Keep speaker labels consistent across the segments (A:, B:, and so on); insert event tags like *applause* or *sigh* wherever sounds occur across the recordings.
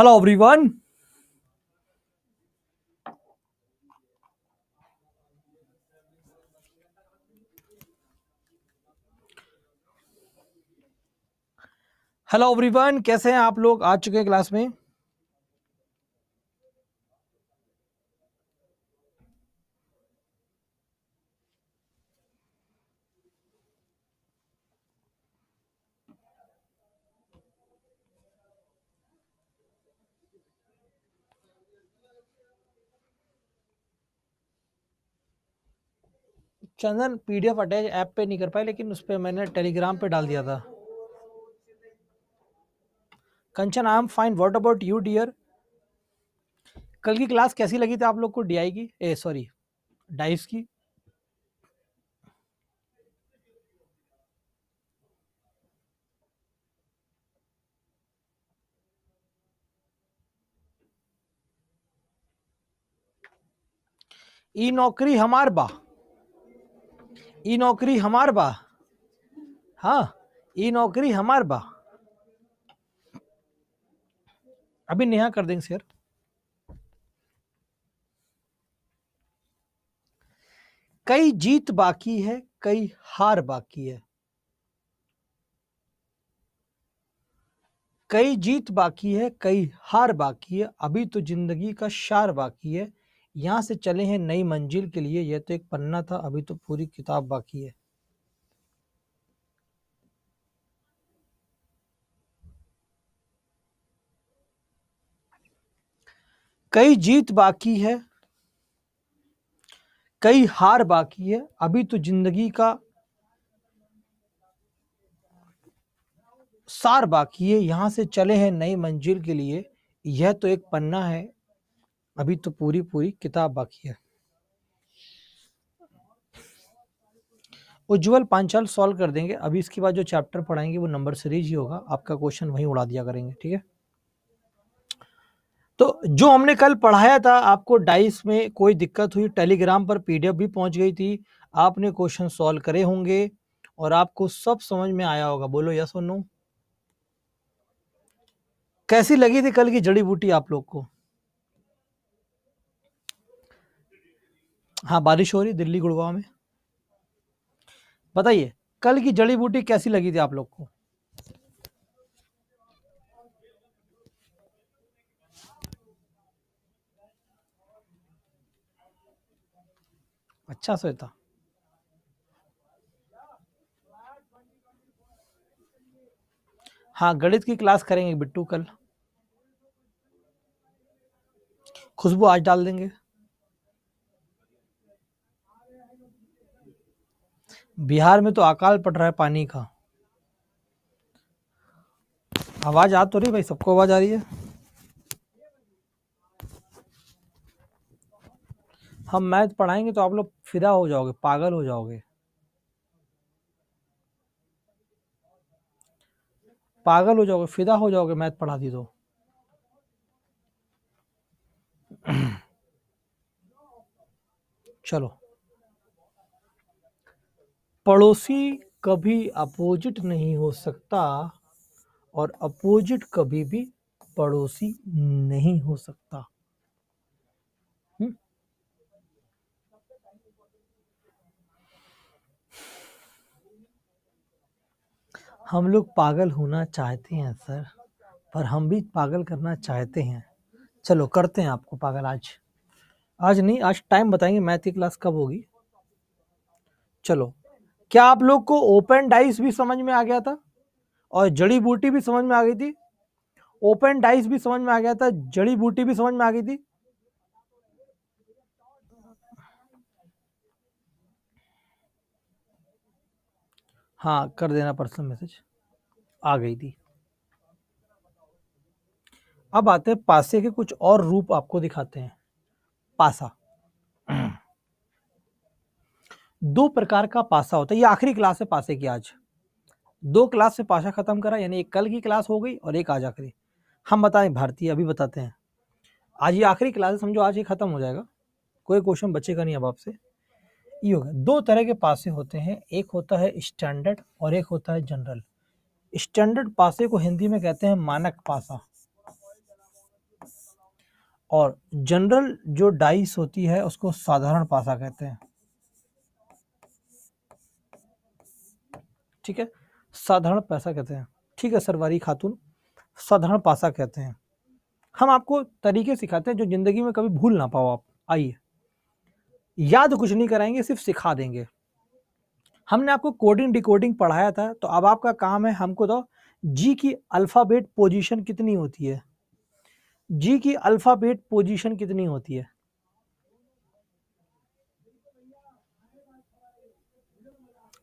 A: Hello everyone. Hello everyone कैसे हैं आप लोग? आ चुके हैं क्लास में। चंदन पीडीएफ अटैच ऐप पे नहीं कर पाए, लेकिन उस पर मैंने टेलीग्राम पे डाल दिया था। Kanchan I am fine what about you dear कल की क्लास कैसी लगी थी आप लोग को डीआई की? ए सॉरी डाइस की? ई नौकरी हमार बा। ई नौकरी हमार बा। हाँ ई नौकरी हमार बा। अभी नेहा कर देंगे शेयर। कई जीत बाकी है, कई हार बाकी है। कई जीत बाकी है, कई हार बाकी है, अभी तो ज़िंदगी का शार बाकी है। यहाँ से चले हैं नई मंजिल के लिए। यह तो एक पन्ना था, अभी तो पूरी किताब बाकी है। कई जीत बाकी है, कई हार बाकी है, अभी तो ज़िंदगी का सार बाकी है। यहाँ से चले हैं नई मंजिल के लिए। यह तो एक पन्ना है। अभी तो पूरी पूरी किताब बाकी है। उज्जवल पांचाल सॉल्व कर देंगे। अभी इसके बाद जो चैप्टर पढ़ाएँगे, वो नंबर सीरीज़ ही होगा। आपका क्वेश्चन वहीं उड़ा दिया करेंगे, ठीक है? तो जो हमने कल पढ़ाया था, आपको डाइस में कोई दिक्कत हुई टेलीग्राम पर पीडीएफ भी पहुँच गई थी। आपने क्वेश्चन सॉल्व करे होंगे और आपको सब समझ में आया होगा। बोलो यस और नो कैसी लगी थी कल की जड़ी बूटी आप लोग को? हाँ बारिश हो रही दिल्ली गुड़गांव में। बताइए, कल की जड़ी बूटी कैसी लगी थी आप लोग को? अच्छा श्वेता हाँ गणित की क्लास करेंगे बिट्टू कल। खुशबू आज डाल देंगे। बिहार में तो अकाल पड़ रहा है पानी का। आवाज़ आ तो रही भाई, सबको आवाज़ आ रही है? हम मैथ पढ़ाएँगे तो आप लोग फिदा हो जाओगे, पागल हो जाओगे। पागल हो जाओगे, फिदा हो जाओगे मैथ पढ़ा दी तो। *clears throat* चलो। पड़ोसी कभी अपोजिट नहीं हो सकता और अपोजिट कभी भी पड़ोसी नहीं हो सकता। हुँ? हम लोग पागल होना चाहते हैं, सर, पर हम भी पागल करना चाहते हैं। चलो, करते हैं आपको पागल आज। आज नहीं, आज टाइम बताएँगे, मैथ की क्लास कब होगी। चलो। क्या आप लोग को ओपन डाइस भी समझ में आ गया था? और जड़ी बूटी भी समझ में आ गई थी? ओपन डाइस भी समझ में आ गया था? जड़ी बूटी भी समझ में आ गई थी? हाँ कर देना पर्सनल मैसेज। आ गई थी। अब आते हैं पासे के कुछ और रूप आपको दिखाते हैं। पासा। दो प्रकार का पासा होता है। ये आखिरी क्लास है पासे की आज। दो क्लास से पासा खत्म करा, यानी एक कल की क्लास हो गई और एक आज आखिरी। हम बताएँ, भारतीय अभी बताते हैं। आज ये आखिरी क्लास है, समझो आज ये खत्म हो जाएगा। कोई क्वेश्चन बचेगा नहीं अब आपसे। ये हो गया दो तरह के पासे होते हैं। एक होता है स्टैंडर्ड और एक होता है जनरल स्टैंडर्ड पासे को हिंदी में कहते हैं मानक पासा। और जनरल जो डाइस होती है, उसको साधारण पासा कहते हैं। ठीक है? साधारण पैसा कहते हैं। ठीक है, सरवारी खातून। साधारण पासा कहते हैं। हम आपको तरीके सिखाते हैं जो ज़िंदगी में कभी भूल ना पाओ आप। आइए। याद कुछ नहीं कराएँगे, सिर्फ़ सिखा देंगे। हमने आपको कोडिंग डिकोडिंग पढ़ाया था तो अब आपका काम है हमको तो जी की अल्फ़ाबेट पोजीशन कितनी होती है? जी की अल्फ़ाबेट पोजीशन कितनी होती है?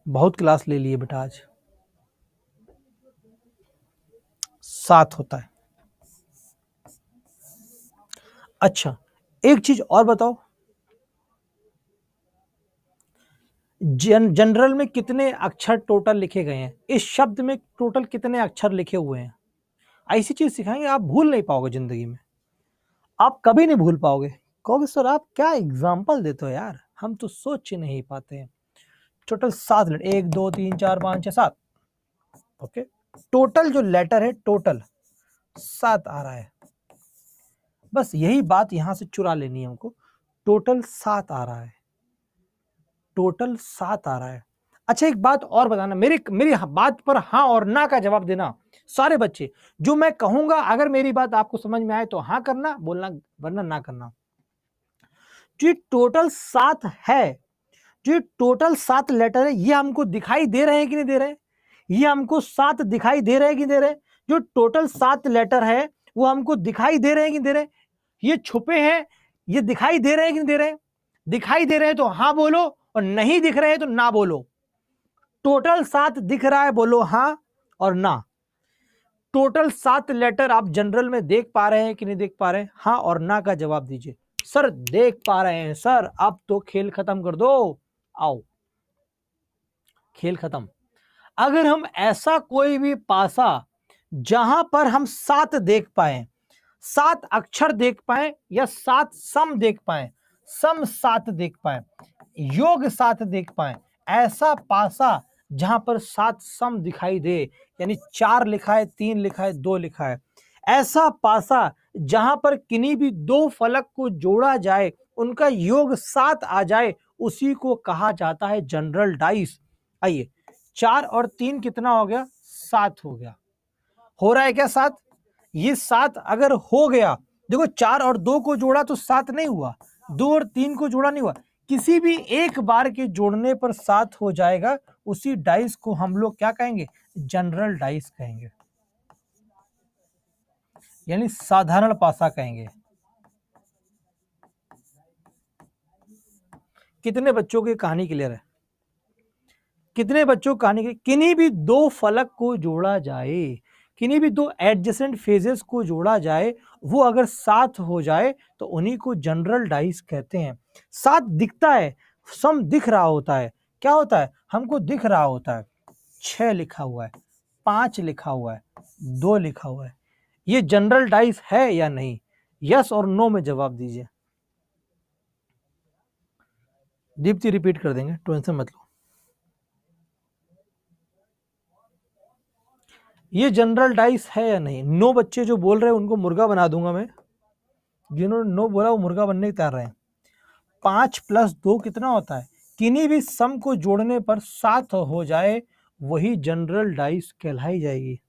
A: बहुत क्लास ले लिए बेटा आज। सात होता है। अच्छा एक चीज़ और बताओ। जन, जनरल में कितने अक्षर टोटल लिखे गए हैं? इस शब्द में टोटल कितने अक्षर लिखे हुए हैं? ऐसी चीज़ सिखाएँगे आप भूल नहीं पाओगे ज़िंदगी में। आप कभी नहीं भूल पाओगे। कहोगे सर आप क्या एग्ज़ाम्पल देते हो यार? हम तो सोच ही नहीं पाते हैं। टोटल सात लेटर, एक, दो, तीन, चार, पाँच, छः, सात। ओके? टोटल जो लेटर है, टोटल सात आ रहा है। बस यही बात यहाँ से चुरा लेनी है हमको। टोटल सात आ रहा है। टोटल सात आ रहा है। अच्छा एक बात और बताना। मेरी मेरी बात पर हाँ और ना का जवाब देना। सारे बच्चे, जो मैं कहूँगा, अगर मेरी बात आपको समझ में आए तो हाँ करना, बोलना, वरना ना करना। जो, टोटल सात है। जो टोटल सात लेटर है, ये हमको दिखाई दे रहे हैं कि नहीं दे रहे? ये हमको सात दिखाई दे रहे हैं कि दे रहे? जो टोटल सात लेटर है, वो हमको दिखाई दे रहे हैं कि दे रहे? ये छुपे हैं, ये दिखाई दे रहे हैं कि नहीं दे रहे? दिखाई दे रहे हैं तो हाँ बोलो और नहीं दिख रहे हैं तो ना बोलो। टोटल सात दिख रहा है, बोलो हाँ और ना। टोटल सात लेटर आप जनरल में देख पा रहे हैं कि नहीं देख पा रहे? हैं और ना का जवाब दीजिए। सर देख पा रहे हैं, सर, अब तो खेल खत्म कर दो। आओ, खेल खत्म। अगर हम ऐसा कोई भी पासा जहाँ पर हम सात देख पाए, सात अक्षर देख पाए या सात सम देख पाए, सम सात देख पाए, योग सात देख पाए, ऐसा पासा जहाँ पर सात सम दिखाई दे, यानी चार लिखा है तीन लिखा है दो लिखा है ऐसा पासा जहाँ पर किन्हीं भी दो फलक को जोड़ा जाए, उनका योग सात आ जाए उसी को कहा जाता है जनरल डाइस। आइए, चार और तीन कितना हो गया? सात हो गया। हो रहा है क्या सात? ये सात अगर हो गया, देखो चार और दो को जोड़ा तो सात नहीं हुआ। दो और तीन को जोड़ा नहीं हुआ। किसी भी एक बार के जोड़ने पर सात हो जाएगा, उसी डाइस को हम लोग क्या कहेंगे? जनरल डाइस कहेंगे। यानी साधारण पासा कहेंगे। कितने बच्चों की कहानी क्लियर है? कितने बच्चों की कहानी किन्हीं भी दो फलक को जोड़ा जाए, किन्हीं भी दो एडजेसेंट फेजेस को जोड़ा जाए, वो अगर साथ हो जाए तो उन्हीं को जनरल डाइस कहते हैं। साथ दिखता है, सम दिख रहा होता है। क्या होता है? हमको दिख रहा होता है। छ लिखा हुआ है, पाँच लिखा हुआ है, दो लिखा हुआ है। ये जनरल डाइस है या नहीं? यस और नो में जवाब दीजिए। दीप्ति रिपीट कर देंगे टेंशन मत लो। ये जनरल डाइस है या नहीं? नो बच्चे जो बोल रहे हैं, उनको मुर्गा बना दूँगा मैं। जिन्होंने नो बोला, वो मुर्गा बनने तैयार रहे हैं। पाँच प्लस दो कितना होता है? किन्हीं भी सम को जोड़ने पर सात हो जाए, वही जनरल डाइस कहलाई जाएगी।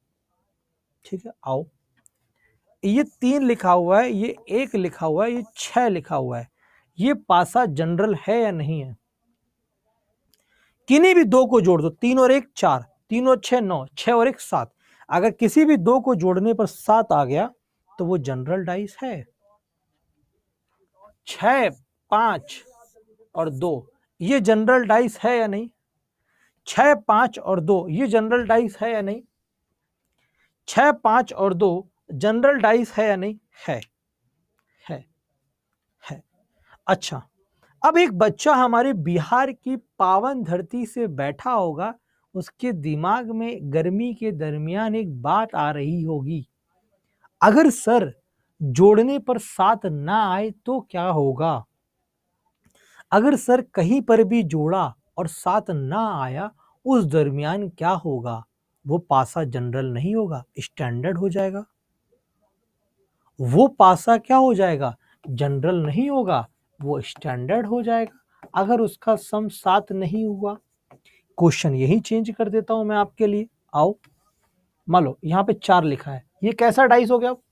A: ठीक है, आओ। ये तीन लिखा हुआ है, ये एक लिखा हुआ है, ये छह लिखा हुआ है। ये पासा जनरल है या नहीं है? किन्हीं भी दो को जोड़ दो, तीन और एक, चार। तीन और छह, नौ। छह और एक, सात। अगर किसी भी दो को जोड़ने पर सात आ गया तो वो जनरल डाइस है। छ पाँच और दो। ये जनरल डाइस है या नहीं? छ पाँच और दो। ये जनरल डाइस है या नहीं? छ पाँच और दो। जनरल डाइस है या नहीं? है। अच्छा अब एक बच्चा हमारे बिहार की पावन धरती से बैठा होगा, उसके दिमाग में गर्मी के दरमियान एक बात आ रही होगी। अगर सर जोड़ने पर साथ ना आए तो क्या होगा? अगर सर कहीं पर भी जोड़ा और साथ ना आया, उस दरमियान क्या होगा? वो पासा जनरल नहीं होगा, स्टैंडर्ड हो जाएगा। वो पासा क्या हो जाएगा? जनरल नहीं होगा वो स्टैंडर्ड हो जाएगा। अगर उसका सम सात नहीं हुआ क्वेश्चन यही चेंज कर देता हूँ मैं आपके लिए। आओ, मान लो, यहाँ पे चार लिखा है। ये कैसा डाइस हो गया? अब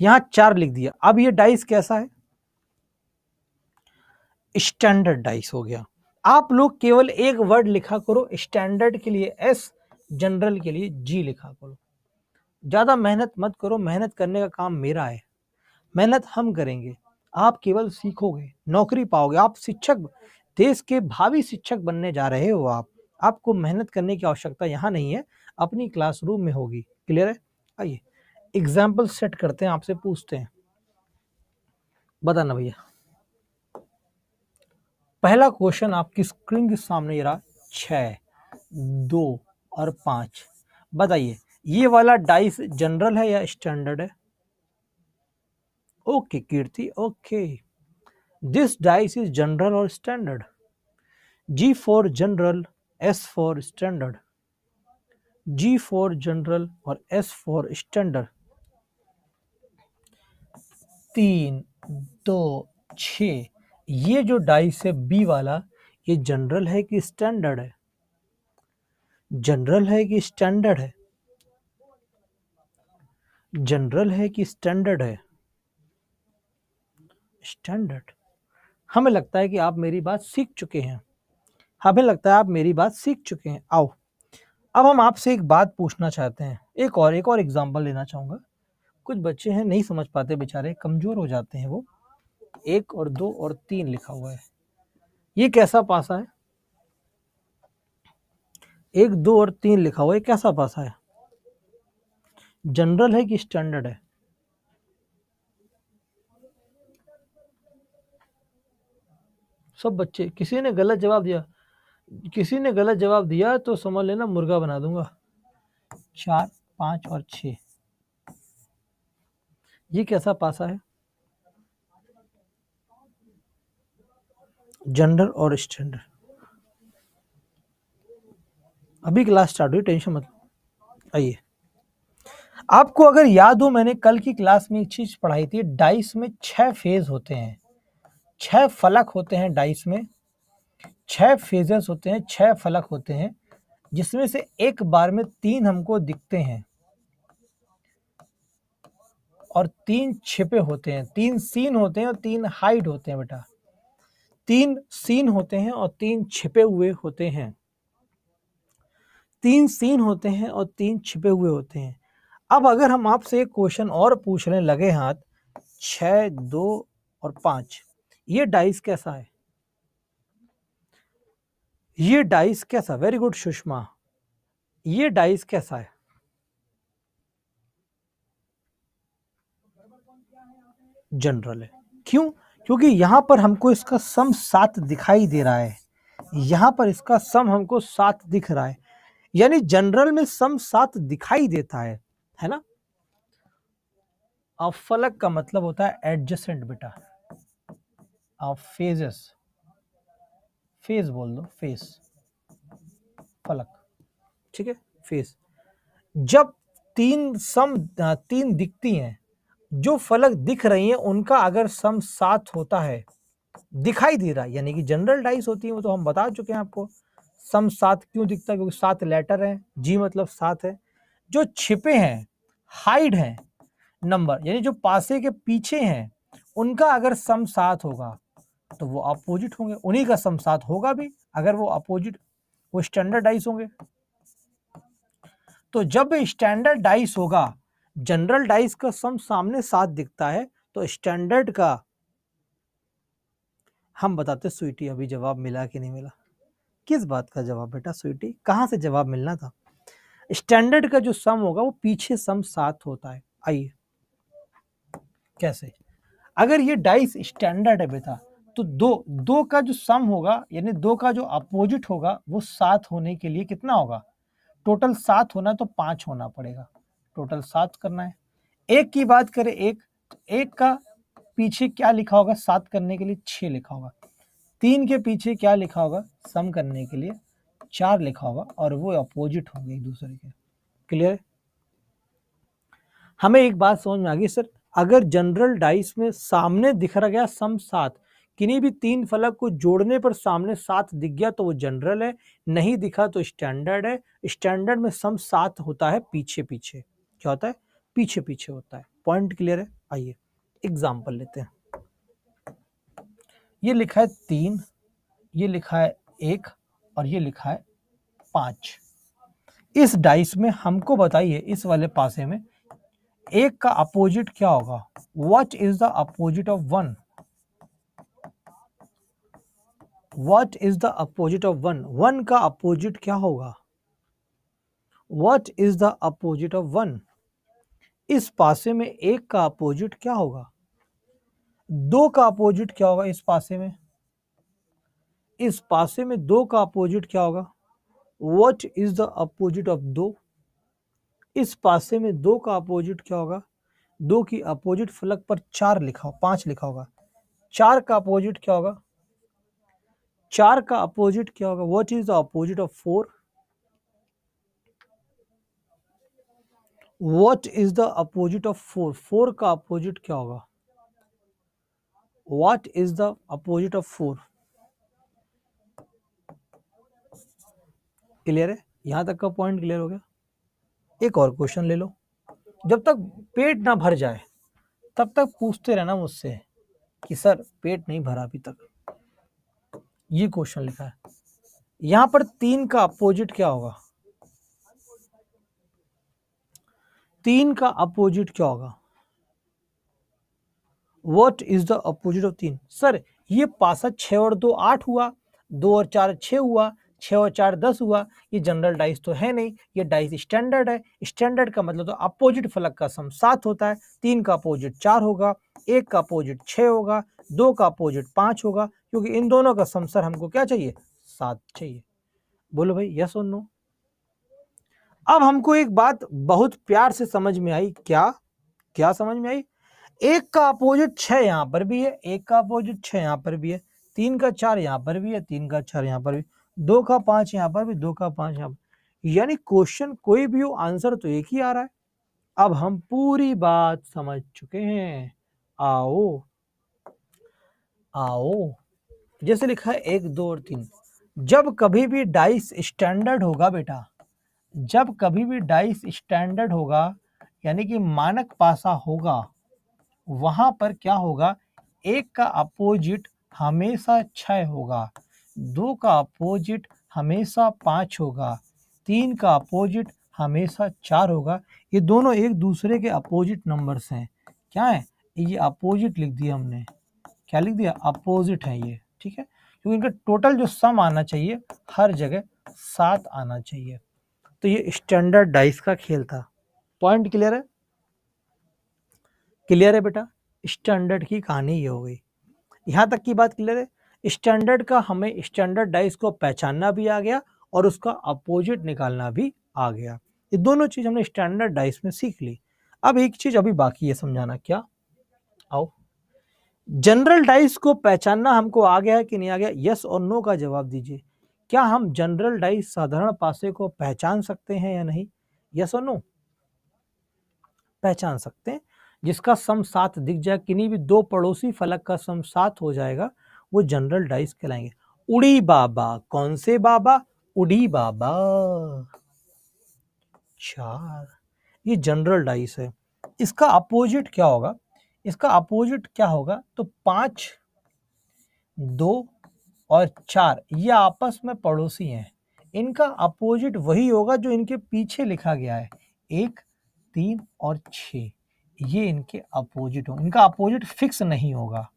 A: यहाँ चार लिख दिया। अब ये डाइस कैसा है? स्टैंडर्ड डाइस हो गया। आप लोग केवल एक वर्ड लिखा करो स्टैंडर्ड के लिए एस जनरल के लिए जी लिखा करो। ज़्यादा मेहनत मत करो, मेहनत करने का काम मेरा है। मेहनत हम करेंगे। आप केवल सीखोगे, नौकरी पाओगे। आप शिक्षक देश के भावी शिक्षक बनने जा रहे हो आप। आपको मेहनत करने की आवश्यकता यहाँ नहीं है, अपनी क्लासरूम में होगी। क्लियर है? आइए, एग्ज़ाम्पल सेट करते हैं, आपसे पूछते हैं। बताना भैया। पहला क्वेश्चन आपकी स्क्रीन के सामने रहा, छ, दो और पाँच। बताइए, ये वाला डाइस जनरल है या स्टैंडर्ड है? Okay Kirti, okay. This dice is general और standard G for general S for standard G for general और एस फॉर स्टैंडर्ड तीन, दो, छ। ये जो डाइस है बी वाला, ये जनरल है कि स्टैंडर्ड है? जनरल है कि स्टैंडर्ड है? जनरल है कि स्टैंडर्ड है? स्टैंडर्ड हमें लगता है कि आप मेरी बात सीख चुके हैं। हमें लगता है आप मेरी बात सीख चुके हैं। आओ, अब हम आपसे एक बात पूछना चाहते हैं। एक और एक और एग्ज़ाम्पल लेना चाहूँगा। कुछ बच्चे हैं, नहीं समझ पाते बेचारे, कमज़ोर हो जाते हैं वो। एक और दो और तीन लिखा हुआ है। ये कैसा पासा है? एक, दो और तीन लिखा हुआ है कैसा पासा है? जनरल है कि स्टैंडर्ड है? सब बच्चे, किसी ने गलत जवाब दिया, किसी ने गलत जवाब दिया तो समझ लेना मुर्गा बना दूँगा। चार, पाँच और छ। ये कैसा पासा है? जनरल और स्टैंडर्ड अभी क्लास स्टार्ट हुई टेंशन मत आइए। आपको अगर याद हो, मैंने कल की क्लास में एक चीज़ पढ़ाई थी डाइस में छह फ़ेज़ होते हैं। छह फलक होते हैं डाइस में। छह फेजेस होते हैं, छह फलक होते हैं, जिसमें से एक बार में तीन हमको दिखते हैं। और तीन छिपे होते हैं, तीन सीन होते हैं और तीन हाइड होते हैं बेटा। तीन सीन होते हैं और तीन छिपे हुए होते हैं। तीन सीन होते हैं और तीन छिपे हुए होते हैं। अब अगर हम आपसे एक क्वेश्चन और पूछने लगे हाथ छ दो और पाँच। ये डाइस कैसा है? ये डाइस कैसा? Very good Sushma. ये डाइस कैसा है? जनरल है। क्यों? क्योंकि यहाँ पर हमको इसका सम सात दिखाई दे रहा है। यहाँ पर इसका सम हमको सात दिख रहा है। यानी जनरल में सम सात दिखाई देता है। है ना? अब फलक का मतलब होता है एडजस्टेंट बेटा। अब फेजेस फ़ेज़ बोल दो फेस फलक। ठीक है? फेस जब तीन सम तीन दिखती हैं, जो फलक दिख रही हैं, उनका अगर सम सात होता है, दिखाई दे रहा है, यानी कि जनरल डाइस होती है, वो तो हम बता चुके हैं आपको, सम सात क्यों दिखता है? क्योंकि सात लेटर है जी मतलब सात है। जो छिपे हैं हाइड हैं नंबर यानी जो पासे के पीछे हैं, उनका अगर सम सात होगा तो वो अपोजिट होंगे, उन्हीं का सम सात होगा भी, अगर वो अपोजिट वो स्टैंडर्ड डाइस होंगे। तो जब स्टैंडर्ड डाइस होगा जनरल डाइस का सम सामने सात दिखता है तो स्टैंडर्ड का हम बताते स्वीटी अभी जवाब मिला कि नहीं मिला। किस बात का जवाब बेटा स्वीटी? कहाँ से जवाब मिलना था? स्टैंडर्ड का जो सम होगा, वो पीछे सम साथ होता है। आइए, कैसे? अगर ये डाइस स्टैंडर्ड है बेटा तो दो दो का जो सम होगा, यानी दो का जो अपोजिट होगा, वो सात होने के लिए कितना होगा? टोटल सात होना तो पाँच होना पड़ेगा। टोटल सात करना है। एक की बात करें एक तो एक का पीछे क्या लिखा होगा? सात करने के लिए छ लिखा होगा। तीन के पीछे क्या लिखा होगा? सम करने के लिए चार लिखा होगा, और वो अपोजिट होंगे एक दूसरे के। क्लियर हमें एक बात समझ में आ गई सर अगर जनरल डाइस में सामने दिख रहा गया सम सात किन्हीं भी तीन फलक को जोड़ने पर सामने सात दिख गया तो वो जनरल है। नहीं दिखा तो स्टैंडर्ड है। स्टैंडर्ड में सम सात होता है पीछे पीछे क्या होता है? पीछे पीछे होता है। पॉइंट क्लियर है? आइए एग्ज़ाम्पल लेते हैं। ये लिखा है तीन, ये लिखा है एक और ये लिखा है पाँच। इस डाइस में हमको बताइए, इस वाले पासे में, एक का अपोजिट क्या होगा? What is the opposite of one what is the opposite of one one का अपोजिट क्या होगा? What is the opposite of one इस पासे में एक का अपोजिट क्या होगा? दो का अपोजिट क्या होगा इस पासे में? इस पासे में दो का अपोजिट क्या होगा? What is the opposite of दो? इस पासे में दो का अपोजिट क्या होगा? दो की अपोजिट फलक पर चार लिखा हो, पाँच लिखा होगा। चार का अपोजिट क्या होगा? चार का अपोजिट क्या होगा? What is the opposite of four what is the opposite of four four का अपोजिट क्या होगा? What is the opposite of 4 clear है? यहाँ तक का पॉइंट क्लियर हो गया? एक और क्वेश्चन ले लो। जब तक पेट ना भर जाए, तब तक पूछते रहना मुझसे कि, सर, पेट नहीं भरा अभी तक। ये क्वेश्चन लिखा है। यहाँ पर तीन का अपोजिट क्या होगा? तीन का अपोजिट क्या होगा? What is the opposite of तीन? सर ये पासा छः और दो आठ हुआ, दो और चार छः हुआ छः और चार दस हुआ, ये जनरल डाइस तो है नहीं, ये डाइस स्टैंडर्ड है। स्टैंडर्ड का मतलब तो अपोजिट फलक का सम सात होता है, तीन का अपोजिट चार होगा, एक का अपोजिट छः होगा दो का अपोजिट पाँच होगा, क्योंकि इन दोनों का सम सर हमको क्या चाहिए? सात चाहिए। बोलो भाई यस और नो अब हमको एक बात बहुत प्यार से समझ में आई, क्या? क्या समझ में आई? एक का अपोजिट छह यहाँ पर भी है, एक का अपोजिट छह यहाँ पर भी है, तीन का चार यहाँ पर भी है, तीन का चार यहाँ पर भी, दो का पाँच यहाँ पर भी, दो का पाँच यहाँ पर। यानी क्वेश्चन कोई भी हो आंसर तो एक ही आ रहा है। अब हम पूरी बात समझ चुके हैं। आओ आओ। जैसे लिखा है, एक, दो और तीन। जब कभी भी डाइस स्टैंडर्ड होगा बेटा, जब कभी भी डाइस स्टैंडर्ड होगा, यानी कि मानक पासा होगा, वहाँ पर क्या होगा? एक का अपोजिट हमेशा छह होगा, दो का अपोजिट हमेशा पाँच होगा, तीन का अपोजिट हमेशा चार होगा। ये दोनों एक दूसरे के अपोजिट नंबर्स हैं। क्या है? ये अपोजिट लिख दिया हमने। क्या लिख दिया? अपोजिट है ये, ठीक है? क्योंकि इनका टोटल जो सम आना चाहिए, हर जगह सात आना चाहिए। तो ये स्टैंडर्ड डाइस का खेल था। पॉइंट क्लियर है? क्लियर है बेटा? स्टैंडर्ड की कहानी ये हो गई। यहाँ तक की बात क्लियर है? स्टैंडर्ड का हमें स्टैंडर्ड डाइस को पहचानना भी आ गया और उसका अपोजिट निकालना भी आ गया। ये दोनों चीज़ हमने स्टैंडर्ड डाइस में सीख ली। अब एक चीज़ अभी बाकी है समझाना, क्या? आओ। जनरल डाइस को पहचानना हमको आ गया है कि नहीं आ गया? यस और नो का जवाब दीजिए। क्या हम जनरल डाइस साधारण पासे को पहचान सकते हैं या नहीं? यस और नो पहचान सकते हैं। जिसका सम सात दिख जाए, किन्हीं भी दो पड़ोसी फलक का सम सात हो जाएगा, वो जनरल डाइस कहलाएँगे। उड़ी बाबा, कौन से बाबा? उड़ी बाबा। चार। ये जनरल डाइस है। इसका अपोजिट क्या होगा? इसका अपोजिट क्या होगा? तो पाँच, दो और चार, ये आपस में पड़ोसी हैं। इनका अपोजिट वही होगा जो इनके पीछे लिखा गया है। एक, तीन और छ ये इनके अपोजिट हो। इनका अपोजिट फिक्स नहीं होगा।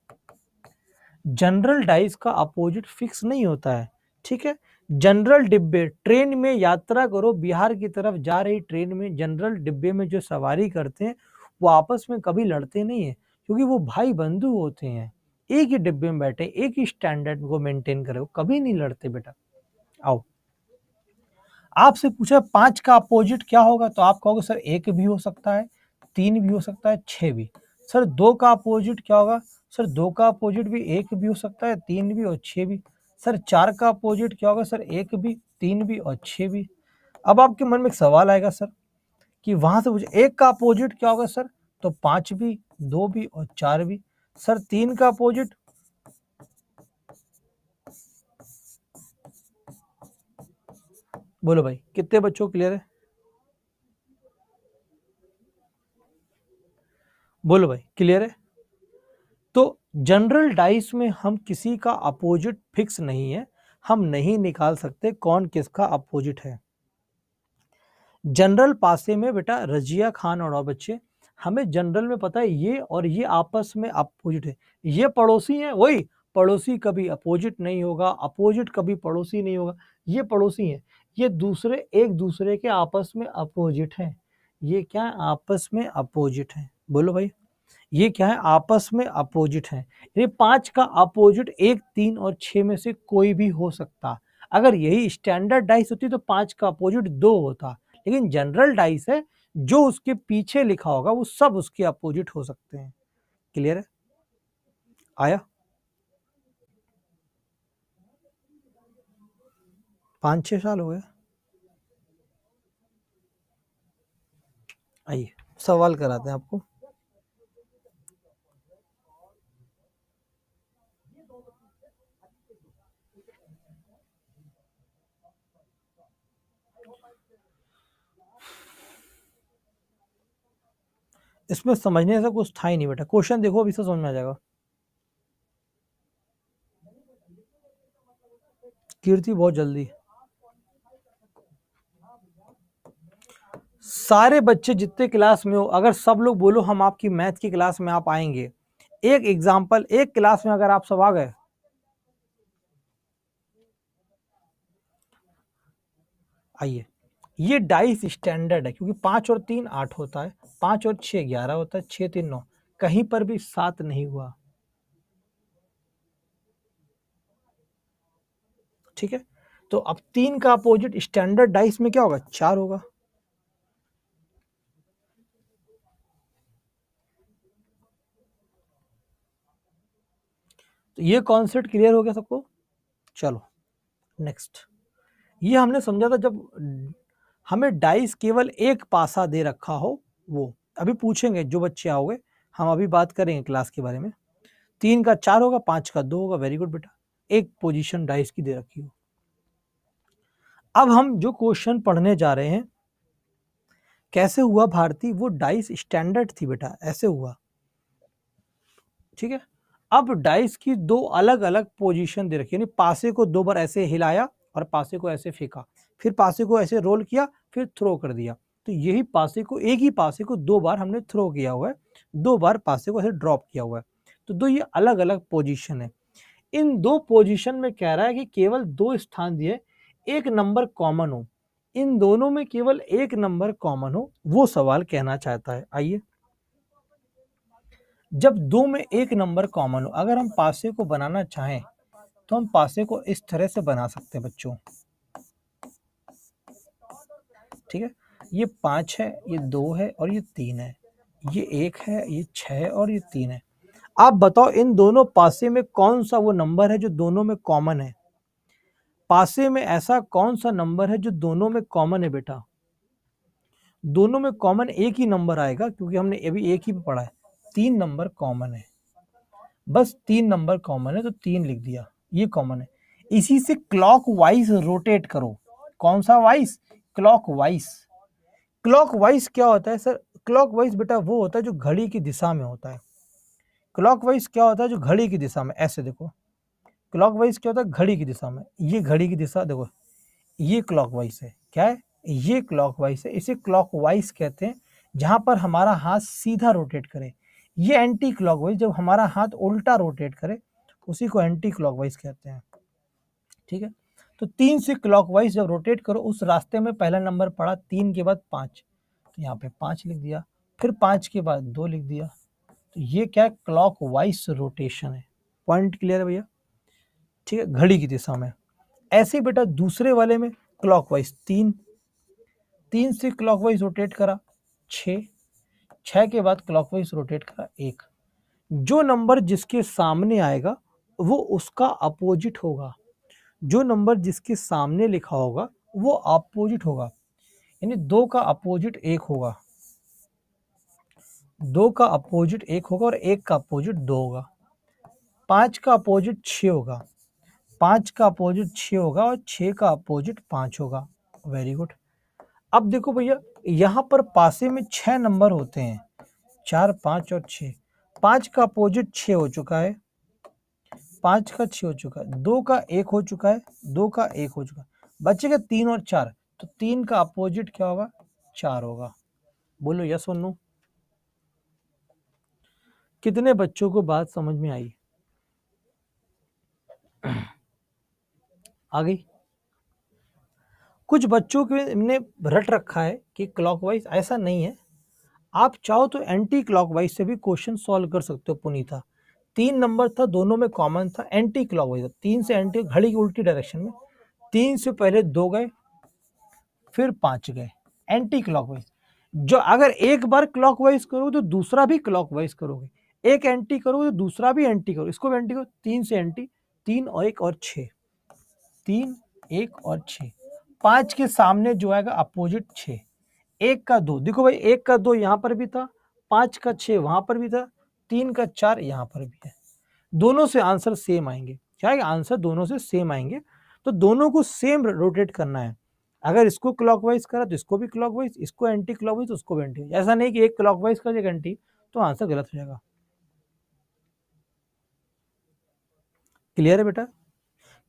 A: जनरल डाइस का अपोजिट फिक्स नहीं होता है, ठीक है? जनरल डिब्बे ट्रेन में यात्रा करो, बिहार की तरफ़ जा रही ट्रेन में जनरल डिब्बे में जो सवारी करते हैं वो आपस में कभी लड़ते नहीं है, क्योंकि वो भाई बंधु होते हैं। एक ही डिब्बे में बैठे, एक ही स्टैंडर्ड को मेंटेन करे वो, कभी नहीं लड़ते बेटा। आओ। आपसे पूछा, पाँच का अपोजिट क्या होगा? तो आप कहोगे, सर, एक भी हो सकता है, तीन भी हो सकता है छः भी। सर, दो का अपोजिट क्या होगा? सर, दो का अपोजिट भी एक भी हो सकता है, तीन भी और छः भी। सर, चार का अपोजिट क्या होगा? सर, एक भी, तीन भी और छः भी। अब आपके मन में एक सवाल आएगा, सर कि वहाँ से मुझे एक का अपोजिट क्या होगा सर? तो पाँच भी, दो भी और चार भी। सर, तीन का अपोजिट बोलो भाई, कितने बच्चों क्लियर है? बोलो भाई क्लियर है? तो जनरल डाइस में हम किसी का अपोजिट फिक्स नहीं है। हम नहीं निकाल सकते कौन किसका अपोजिट है। जनरल पासे में बेटा रजिया खान और बच्चे, हमें जनरल में पता है ये और ये आपस में अपोजिट है। ये पड़ोसी हैं, वही पड़ोसी कभी अपोजिट नहीं होगा अपोजिट कभी पड़ोसी नहीं होगा, ये पड़ोसी हैं। ये दूसरे, एक दूसरे के आपस में अपोजिट हैं। ये क्या है? आपस में अपोजिट है। बोलो भाई। ये क्या है? आपस में अपोजिट है। ये पाँच का अपोजिट एक, तीन और छह में से कोई भी हो सकता। अगर यही स्टैंडर्ड डाइस होती तो पाँच का अपोजिट दो होता। लेकिन जनरल डाइस है, जो उसके पीछे लिखा होगा, वो सब उसके अपोजिट हो सकते हैं। क्लियर है? आया? पाँच छह साल हो गया आइए, सवाल कराते हैं आपको। इसमें समझने से कुछ था ही नहीं बेटा। क्वेश्चन देखो, अभी से समझ में आ जाएगा। कीर्ति, बहुत जल्दी। सारे बच्चे जितने क्लास में हो, अगर सब लोग बोलो, हम आपकी मैथ की क्लास में आप आएँगे। एक एग्ज़ाम्पल एक क्लास में अगर आप सब आ गए। आइए। ये डाइस स्टैंडर्ड है, क्योंकि पाँच और तीन आठ होता है, पाँच और छह ग्यारह होता है छह तीन नौ। कहीं पर भी सात नहीं हुआ। ठीक है? तो अब तीन का अपोजिट स्टैंडर्ड डाइस में क्या होगा? चार होगा। तो ये कॉन्सेप्ट क्लियर हो गया सबको? चलो नेक्स्ट ये हमने समझा था जब हमें डाइस केवल एक पासा दे रखा हो, वो। अभी पूछेंगे, जो बच्चे आओगे, हम अभी बात करेंगे क्लास के बारे में। तीन का चार होगा, पाँच का दो होगा वेरी गुड बेटा। एक पोजीशन डाइस की दे रखी हो। अब हम जो क्वेश्चन पढ़ने जा रहे हैं, कैसे हुआ भारती? वो डाइस स्टैंडर्ड थी बेटा, ऐसे हुआ। ठीक है? अब डाइस की दो अलग अलग पोजीशन दे रखी यानी पासे को दो बार ऐसे हिलाया और पासे को ऐसे फेंका, फिर पासे को ऐसे रोल किया, फिर थ्रो कर दिया। तो यही पासे को, एक ही पासे को दो बार हमने थ्रो किया हुआ है, दो बार पासे को ऐसे ड्रॉप किया हुआ है। तो दो ये अलग अलग पोजीशन है। इन दो पोजीशन में कह रहा है कि केवल दो स्थान दिए, एक नंबर कॉमन हो। इन दोनों में केवल एक नंबर कॉमन हो, वो सवाल कहना चाहता है। आइए। जब दो में एक नंबर कॉमन हो, अगर हम पासे को बनाना चाहें तो हम पासे को इस तरह से बना सकते हैं बच्चों। ठीक है? ये पाँच है, ये दो है और ये तीन है। ये एक है, ये छह है और ये तीन है। आप बताओ, इन दोनों पासे में कौन सा वो नंबर है जो दोनों में कॉमन है? पासे में ऐसा कौन सा नंबर है जो दोनों में कॉमन है बेटा? दोनों में कॉमन एक ही नंबर आएगा क्योंकि हमने अभी एक ही पढ़ा है। तीन नंबर कॉमन है। बस तीन नंबर कॉमन है तो तीन लिख दिया। ये कॉमन है। इसी से क्लॉक वाइज रोटेट करो। कौन सा wise clockwise clockwise क्या होता है सर क्लॉक वाइज बेटा वो होता है जो घड़ी की दिशा में होता है। क्लॉक वाइज क्या होता है जो घड़ी की दिशा में? ऐसे देखो। क्लॉक वाइज क्या होता है? घड़ी की दिशा में। ये घड़ी की दिशा, देखो। ये क्लॉक वाइज है। क्या है? ये क्लॉक वाइज है। इसे क्लॉक वाइज कहते हैं, जहाँ पर हमारा हाथ सीधा रोटेट करे। ये एंटी क्लॉक वाइज जब हमारा हाथ उल्टा रोटेट करे उसी को एंटी क्लॉकवाइज कहते हैं। ठीक है? तो तीन से क्लॉकवाइज जब रोटेट करो, उस रास्ते में पहला नंबर पड़ा, तीन के बाद पाँच। तो यहाँ पे पाँच लिख दिया, फिर पाँच के बाद दो लिख दिया। तो ये क्या क्लॉक वाइज रोटेशन है। पॉइंट क्लियर है भैया? ठीक है? घड़ी की दिशा में। ऐसे बेटा दूसरे वाले में क्लॉकवाइज तीन। तीन से क्लॉकवाइज रोटेट करा, छ। छः के बाद क्लॉकवाइज रोटेट करा, एक। जो नंबर जिसके सामने आएगा वो उसका अपोजिट होगा। जो नंबर जिसके सामने लिखा होगा, वो अपोजिट होगा। यानी दो का अपोजिट एक होगा। दो का अपोजिट एक होगा और एक का अपोजिट दो होगा। पाँच का अपोजिट छ होगा। पाँच का अपोजिट छ होगा और छ का अपोजिट पाँच होगा। वेरी गुड अब देखो भैया, यहाँ पर पासे में छह नंबर होते हैं। चार, पाँच और छ। पाँच का अपोजिट छ हो चुका है। पाँच का छ हो चुका है, दो का एक हो चुका है, दो का एक हो चुका है। बचेगा तीन और चार तो तीन का अपोजिट क्या होगा? चार होगा। बोलो यस और कितने बच्चों को बात समझ में आई? आ गई। कुछ बच्चों के ने रट रखा है कि क्लॉकवाइज ऐसा नहीं है। आप चाहो तो एंटी क्लॉकवाइज से भी क्वेश्चन सॉल्व कर सकते हो, पुनीता। तीन नंबर था, दोनों में कॉमन था एंटी क्लॉकवाइज तीन से एंटी घड़ी की उल्टी डायरेक्शन में। तीन से पहले दो गए, फिर पाँच गए। एंटी क्लॉकवाइज जो अगर एक बार क्लॉकवाइज करोगे तो दूसरा भी क्लॉकवाइज करोगे। एक एंटी करोगे तो दूसरा भी एंटी करो इसको भी एंटी करो। तीन से एंटी तीन और एक और छ तीन, एक और छ पाँच के सामने जो आएगा अपोजिट छ एक का दो। देखो भाई, एक का दो यहाँ पर भी था, पाँच का छ वहाँ पर भी था तीन का चार यहाँ पर भी है। दोनों से आंसर सेम आएँगे। क्या है आंसर दोनों से सेम आएँगे? तो दोनों को सेम रोटेट करना है। अगर इसको क्लॉकवाइज करा तो इसको भी क्लॉकवाइज इसको एंटी क्लॉकवाइज उसको भी एंटी ऐसा नहीं कि एक क्लॉकवाइज कर एक एंटी तो आंसर गलत हो जाएगा। क्लियर है बेटा?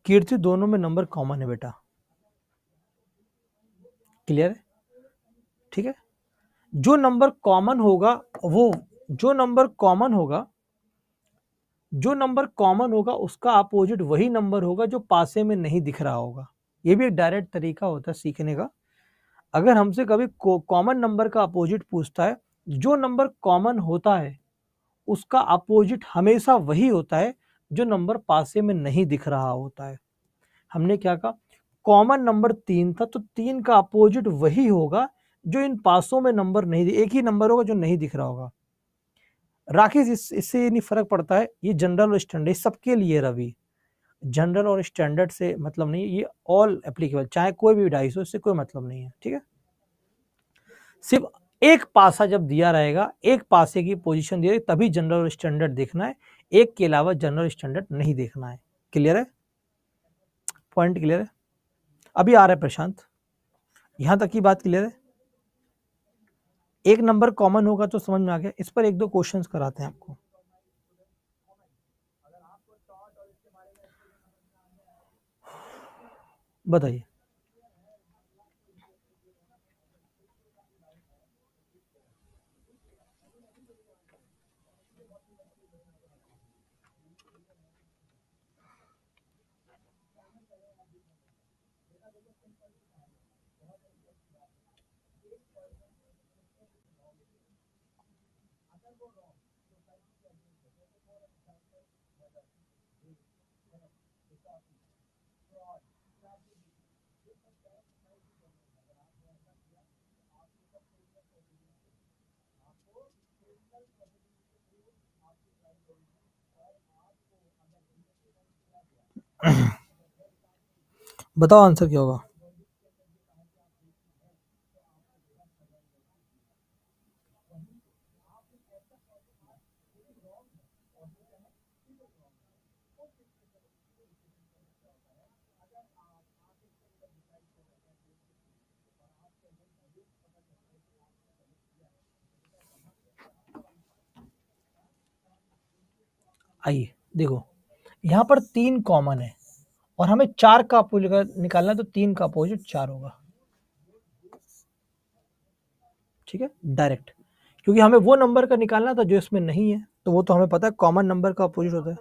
A: कीर्ति दोनों में नंबर कॉमन है बेटा। क्लियर है? ठीक है? जो नंबर कॉमन होगा, वो जो नंबर कॉमन होगा, जो नंबर कॉमन होगा, उसका अपोजिट वही नंबर होगा जो पासे में नहीं दिख रहा होगा। ये भी एक डायरेक्ट तरीका होता है सीखने का। अगर हमसे कभी कॉमन नंबर का अपोजिट पूछता है, जो नंबर कॉमन होता है, उसका अपोजिट हमेशा वही होता है जो नंबर पासे में नहीं दिख रहा होता है। हमने क्या कहा? कॉमन नंबर तीन था तो तीन का अपोजिट वही होगा जो इन पासों में नंबर नहीं, एक ही नंबर होगा जो नहीं दिख रहा होगा। राकेश इस, इससे नहीं फ़र्क पड़ता है ये जनरल और स्टैंडर्ड सबके लिए रवि। जनरल और स्टैंडर्ड से मतलब नहीं ये ऑल एप्लीकेबल चाहे कोई भी डाइस हो इससे कोई मतलब नहीं है ठीक है? सिर्फ़ एक पासा जब दिया रहेगा एक पासे की पोजीशन दिया तभी जनरल और स्टैंडर्ड देखना है एक के अलावा जनरल स्टैंडर्ड नहीं देखना है। क्लियर है? पॉइंट क्लियर है? अभी आ रहा है प्रशांत। यहाँ तक की बात क्लियर है? एक नंबर कॉमन होगा तो समझ में आ गया। इस पर एक दो क्वेश्चन कराते हैं आपको। बताइए। बताओ आंसर क्या होगा? आइए, देखो, यहाँ पर तीन कॉमन है और हमें चार का अपोजिट निकालना है तो तीन का अपोजिट चार होगा। ठीक है? डायरेक्ट क्योंकि हमें वो नंबर का निकालना था जो इसमें नहीं है तो वो तो हमें पता है कॉमन नंबर का अपोजिट होता है।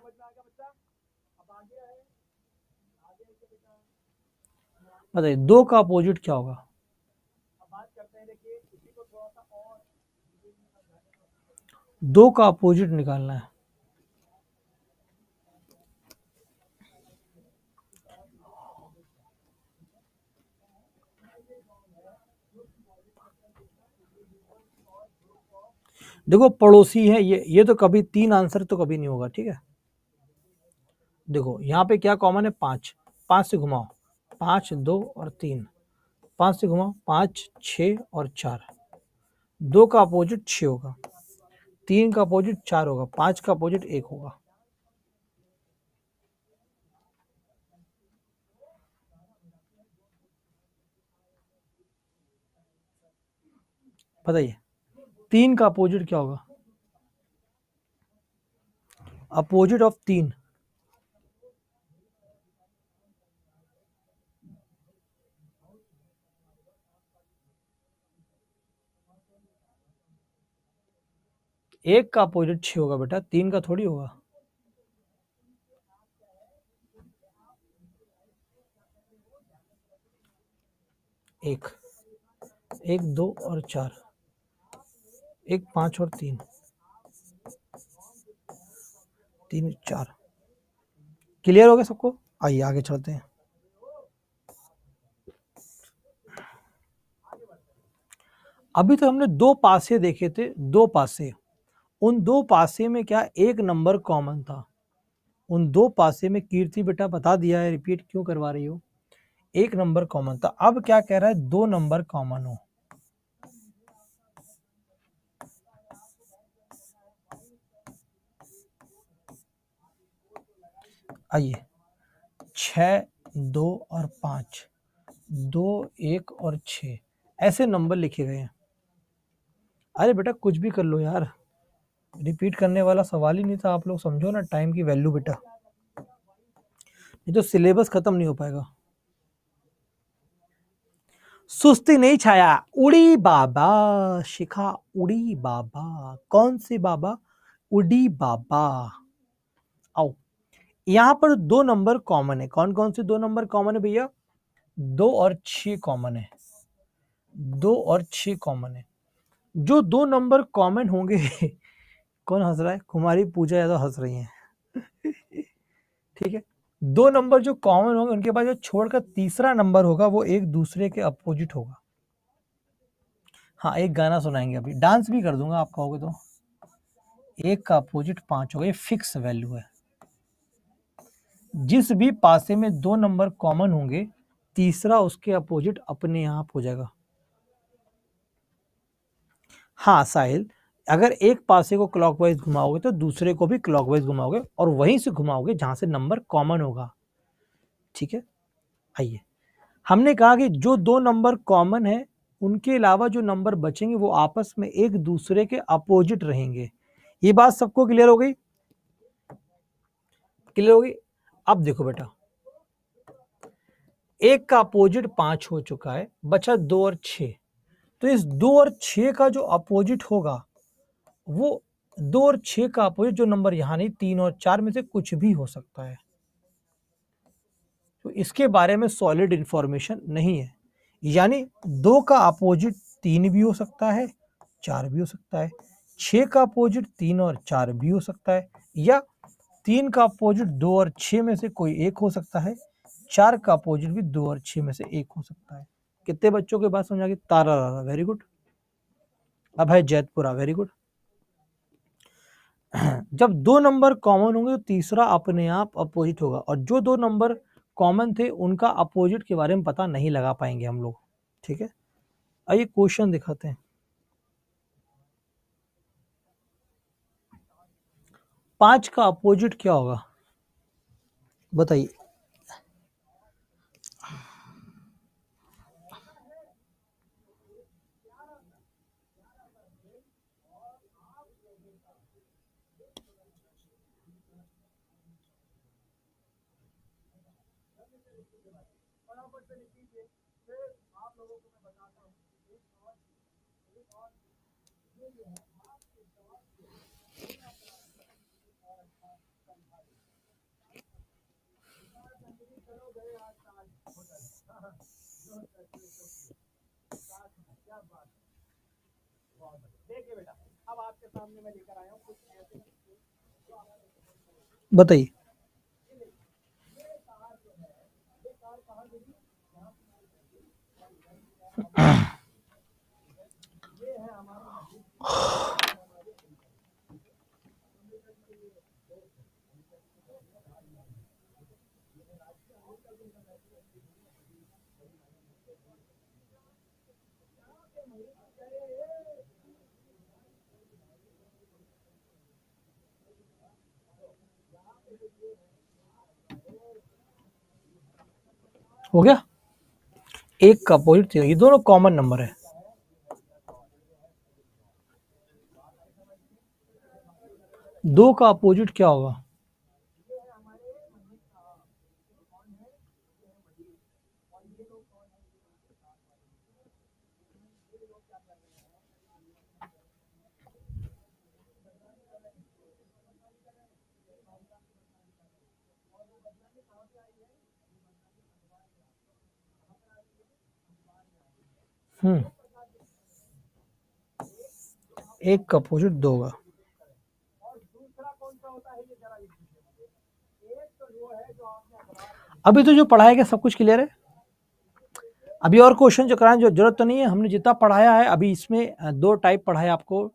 A: बताइए दो का अपोजिट क्या होगा? दो का अपोजिट निकालना है। देखो, पड़ोसी है, ये ये तो कभी, तीन आंसर तो कभी नहीं होगा, ठीक है? देखो, यहाँ पे क्या कॉमन है? पाँच। पाँच से घुमाओ। पाँच, दो और तीन। पाँच से घुमाओ। पाँच, छ और चार। दो का अपोजिट छ होगा। तीन का अपोजिट चार होगा। पाँच का अपोजिट एक होगा। बताइए, तीन का अपोजिट क्या होगा? अपोजिट ऑफ़ तीन। एक का अपोजिट छ होगा बेटा, तीन का थोड़ी होगा। एक। एक, दो और चार। एक, पाँच और तीन। तीन, चार। क्लियर हो गया सबको? आइए, आगे चलते हैं। अभी तो हमने दो पासे देखे थे, दो पासे। उन दो पासे में क्या एक नंबर कॉमन था? उन दो पासे में कीर्ति बेटा बता दिया है रिपीट क्यों करवा रही हो? एक नंबर कॉमन था। अब क्या कह रहा है, दो नंबर कॉमन हो। आइए। छ, दो और पाँच। दो, एक और छ। ऐसे नंबर लिखे गए हैं। अरे बेटा, कुछ भी कर लो यार। रिपीट करने वाला सवाल ही नहीं था। आप लोग समझो ना, टाइम की वैल्यू बेटा। ये तो सिलेबस खत्म नहीं हो पाएगा। सुस्ती नहीं छाया, उड़ी बाबा। शिखा, उड़ी बाबा। कौन सी बाबा? उड़ी बाबा। आओ। यहाँ पर दो नंबर कॉमन है। कौन कौन से दो नंबर कॉमन है भैया? दो और छ कॉमन है। दो और छ कॉमन है। जो दो नंबर कॉमन होंगे, *laughs* कौन हंस रहा है? कुमारी पूजा यादव हंस रही हैं। *laughs* ठीक है। दो नंबर जो कॉमन होंगे, उनके बाद जो छोड़कर तीसरा नंबर होगा, वो एक दूसरे के अपोजिट होगा। हाँ एक गाना सुनाएँगे अभी। डांस भी कर दूँगा, आप कहोगे तो। एक का अपोजिट पाँच होगा। ये फिक्स वैल्यू है। जिस भी पासे में दो नंबर कॉमन होंगे, तीसरा उसके अपोजिट अपने आप हो जाएगा। हाँ साहिल, अगर एक पासे को क्लॉकवाइज घुमाओगे तो दूसरे को भी क्लॉकवाइज घुमाओगे और वहीं से घुमाओगे जहाँ से नंबर कॉमन होगा। ठीक है? आइए। हमने कहा कि जो दो नंबर कॉमन है, उनके अलावा जो नंबर बचेंगे, वो आपस में एक दूसरे के अपोजिट रहेंगे। ये बात सबको क्लियर हो गई? क्लियर हो गई? अब देखो बेटा। एक का अपोजिट पाँच हो चुका है, बचा दो और छ तो इस दो और छ का जो अपोजिट होगा, वो दो और छ का अपोजिट जो नंबर यहाँ नहीं, तीन और चार में से कुछ भी हो सकता है। तो इसके बारे में सॉलिड इंफॉर्मेशन नहीं है। यानी दो का अपोजिट तीन भी हो सकता है, चार भी हो सकता है। छ का अपोजिट तीन और चार भी हो सकता है, या तीन का अपोजिट दो और छ में से कोई एक हो सकता है। चार का अपोजिट भी दो और छ में से एक हो सकता है। कितने बच्चों के बात समझा कि तारा वेरी गुड अब है जैतपुरा वेरी गुड *clears throat* जब दो नंबर कॉमन होंगे तो तीसरा अपने आप अपोजिट होगा। और जो दो नंबर कॉमन थे, उनका अपोजिट के बारे में पता नहीं लगा पाएँगे हम लोग। ठीक है? आइए क्वेश्चन दिखाते हैं। पाँच का अपोजिट क्या होगा? बताइए। बताइए। *clears throat* *clears throat* *clears throat* ये गया? एक का अपोजिट ये दोनों कॉमन नंबर है। दो का अपोजिट क्या होगा? हम्म। एक का अपोजिट दो का अभी तो जो पढ़ाया गया सब कुछ क्लियर है? अभी और क्वेश्चन जो कराने जो ज़रूरत तो नहीं है, हमने जितना पढ़ाया है, अभी इसमें दो टाइप पढ़ाया आपको।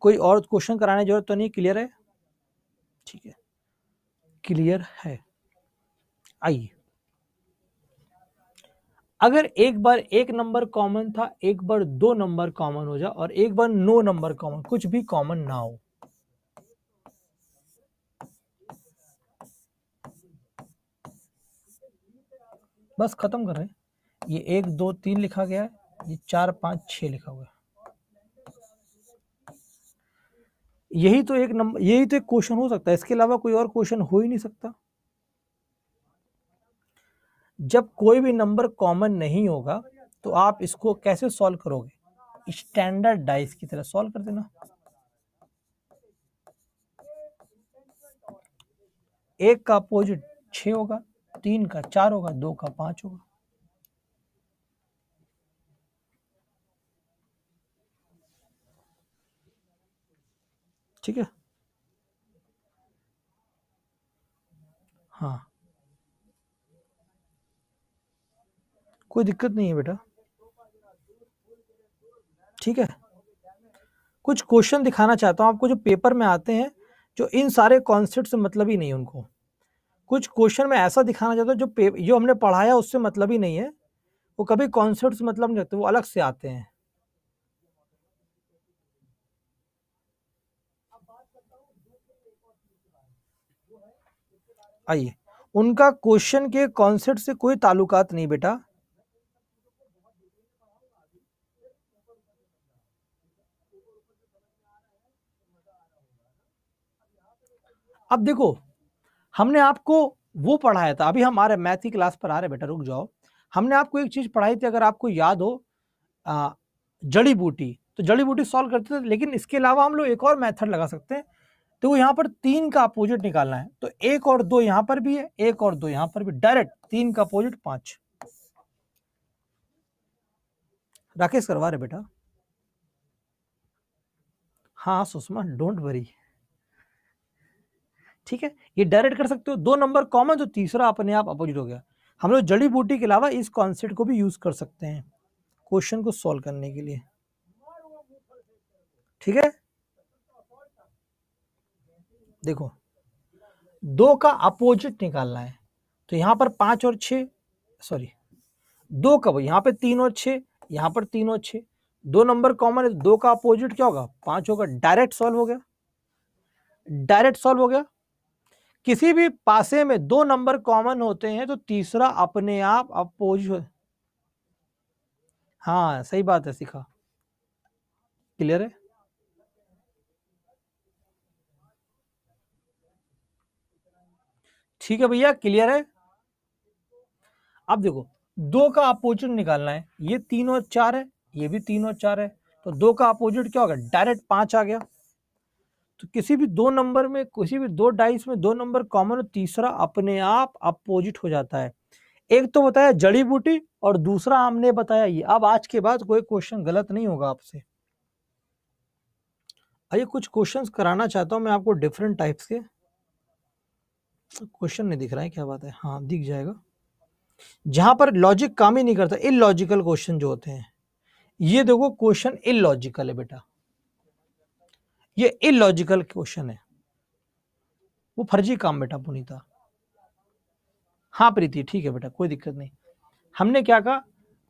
A: कोई और क्वेश्चन कराने की ज़रूरत तो नहीं क्लियर है? ठीक है। क्लियर है। आइए। अगर एक बार एक नंबर कॉमन था, एक बार दो नंबर कॉमन हो जाए और एक बार नो नंबर कॉमन कुछ भी कॉमन ना हो। बस खत्म कर रहे हैं। ये एक, दो, तीन लिखा गया है, ये चार, पाँच छ लिखा हुआ है। यही तो एक नंबर यही तो एक क्वेश्चन हो सकता है, इसके अलावा कोई और क्वेश्चन हो ही नहीं सकता। जब कोई भी नंबर कॉमन नहीं होगा तो आप इसको कैसे सॉल्व करोगे? स्टैंडर्ड डाइस की तरह सॉल्व कर देना। एक का अपोजिट छ होगा, तीन का चार होगा, दो का पाँच होगा। ठीक है? हाँ। कोई दिक्कत नहीं है बेटा। ठीक है? कुछ क्वेश्चन दिखाना चाहता हूँ। आपको जो पेपर में आते हैं, जो इन सारे कॉन्सेप्ट से मतलब ही नहीं है उनको। कुछ क्वेश्चन में ऐसा दिखाना चाहता हूँ, जो जो हमने पढ़ाया उससे मतलब ही नहीं है। वो कभी कॉन्सेप्ट मतलब नहीं रखते, वो अलग से आते हैं। आइए। उनका क्वेश्चन के कॉन्सेप्ट से कोई ताल्लुकात नहीं बेटा। अब देखो हमने आपको वो पढ़ाया था। अभी हम आ रहे मैथ की क्लास पर आ रहे बेटा रुक जाओ। हमने आपको एक चीज़ पढ़ाई थी अगर आपको याद हो आ, जड़ी बूटी। तो जड़ी बूटी सॉल्व करते थे लेकिन इसके अलावा हम लोग एक और मेथड लगा सकते हैं। तो यहाँ पर तीन का अपोजिट निकालना है। तो एक और दो यहाँ पर भी है एक और दो यहाँ पर भी। डायरेक्ट तीन का अपोजिट पाँच। राकेश करवा रहे बेटा। हाँ सुषमा डोंट वरी। ठीक है? ये डायरेक्ट कर सकते हो। दो नंबर कॉमन तो तीसरा अपने आप अपोजिट हो गया। हम लोग जड़ी बूटी के अलावा इस कॉन्सेप्ट को भी यूज़ कर सकते हैं क्वेश्चन को सॉल्व करने के लिए। ठीक है? देखो, दो का अपोजिट निकालना है। तो यहाँ पर पाँच और छ सॉरी दो का यहाँ पे तीन और छ, यहाँ पर तीन और छ। दो नंबर कॉमन है, दो का अपोजिट क्या होगा? पाँच होगा डायरेक्ट सॉल्व हो गया। डायरेक्ट सॉल्व हो गया। किसी भी पासे में दो नंबर कॉमन होते हैं तो तीसरा अपने आप अपोज हाँ सही बात है, सिखा। क्लियर है? ठीक है भैया, क्लियर है? अब देखो, दो का अपोजिट निकालना है, ये तीन और चार है, ये भी तीन और चार है तो दो का अपोजिट क्या होगा? डायरेक्ट पाँच आ गया। तो किसी भी दो नंबर में, किसी भी दो डाइस में दो नंबर कॉमन तीसरा अपने आप अपोजिट हो जाता है। एक तो बताया जड़ी बूटी और दूसरा हमने बताया ये। अब आज के बाद कोई क्वेश्चन गलत नहीं होगा आपसे। आइए कुछ क्वेश्चंस कराना चाहता हूँ मैं आपको डिफरेंट टाइप्स के। क्वेश्चन नहीं दिख रहा है, क्या बात है? हाँ दिख जाएगा। जहाँ पर लॉजिक काम ही नहीं करता इलॉजिकल क्वेश्चन जो होते हैं। ये देखो क्वेश्चन इलॉजिकल है बेटा। ये इलॉजिकल क्वेश्चन है। वो फर्जी काम बेटा पुनीता। हाँ प्रीति, ठीक है बेटा, कोई दिक्कत नहीं। हमने क्या कहा?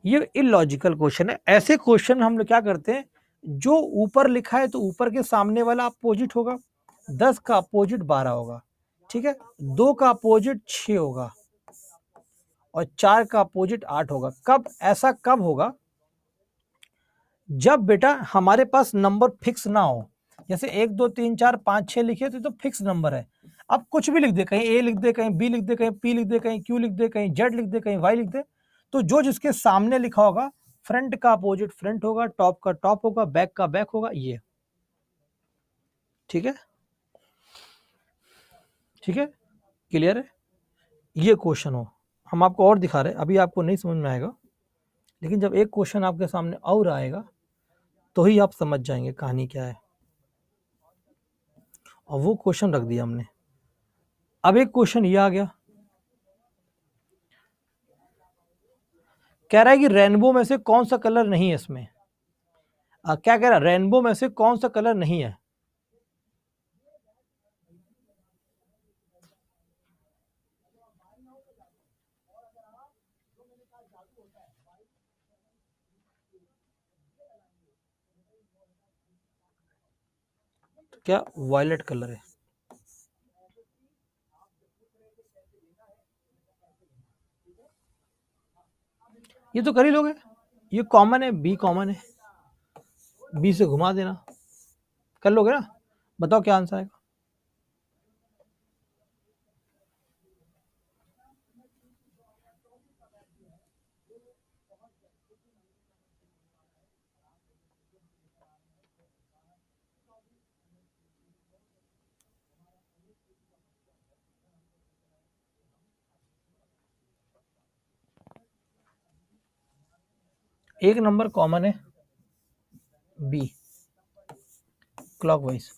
A: ये इलॉजिकल क्वेश्चन है। ऐसे क्वेश्चन हम लोग क्या करते हैं? जो ऊपर लिखा है तो ऊपर के सामने वाला अपोजिट होगा। दस का अपोजिट बारह होगा। ठीक है? दो का अपोजिट छ होगा। और चार का अपोजिट आठ होगा। कब? ऐसा कब होगा? जब बेटा हमारे पास नंबर फिक्स ना हो। जैसे एक, दो, तीन, चार, पाँच छः लिखे थे तो फिक्स नंबर है। अब कुछ भी लिख दे, कहीं ए लिख दे, कहीं बी लिख दे, कहीं पी लिख दे, कहीं क्यू लिख दे, कहीं जेड लिख दे, कहीं वाई लिख दे तो जो जिसके सामने लिखा होगा, फ्रंट का अपोजिट फ्रंट होगा टॉप का टॉप होगा बैक का बैक होगा, ये। ठीक है? ठीक है? क्लियर है? ये क्वेश्चन हो। हम आपको और दिखा रहे हैं। अभी आपको नहीं समझ में आएगा। लेकिन जब एक क्वेश्चन आपके सामने और आएगा तो ही आप समझ जाएँगे कहानी क्या है। और वो क्वेश्चन रख दिया हमने। अब एक क्वेश्चन ये आ गया। कह रहा है कि रेनबो में से कौन सा कलर नहीं है इसमें। आ, क्या कह रहा है? रेनबो में से कौन सा कलर नहीं है? क्या वायलेट कलर है? ये तो कर ही लोगे। ये कॉमन है बी कॉमन है। बी से घुमा देना। कर लोगे ना? बताओ क्या आंसर आएगा। एक नंबर कॉमन है। बी क्लॉकवाइज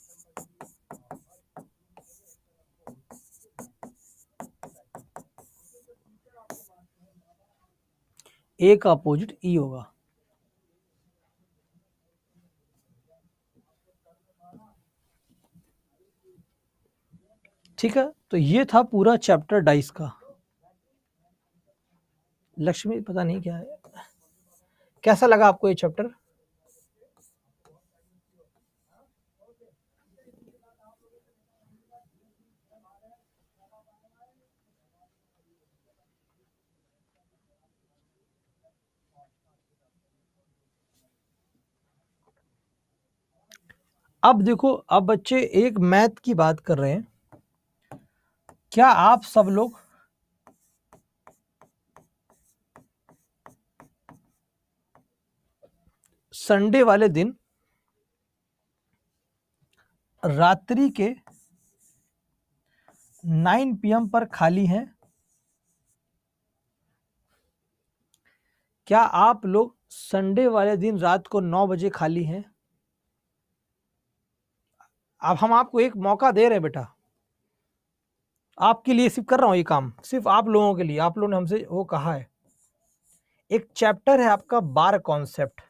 A: ए का अपोजिट ई होगा। ठीक है तो ये था पूरा चैप्टर डाइस का। लक्ष्मी, पता नहीं क्या है। कैसा लगा आपको ये चैप्टर अब देखो, अब बच्चे एक मैथ की बात कर रहे हैं। क्या आप सब लोग संडे वाले दिन रात्रि के 9 पीएम पर खाली हैं। क्या आप लोग संडे वाले दिन रात को 9 बजे खाली हैं? अब हम आपको एक मौका दे रहे हैं बेटा। आपके लिए सिर्फ़ कर रहा हूँ ये काम। सिर्फ़ आप लोगों के लिए। आप लोगों ने हमसे वो कहा है। एक चैप्टर है आपका बार कॉन्सेप्ट।